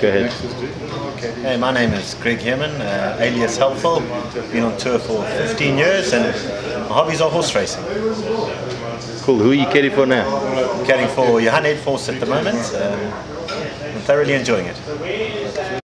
Go ahead. Hey, my name is Greg Hammond, uh, alias Helpful. Been on tour for 15 years and my hobbies are horse racing. Cool. Who are you caring for now? caring for Johan Edfors at the moment. Um, I'm thoroughly enjoying it.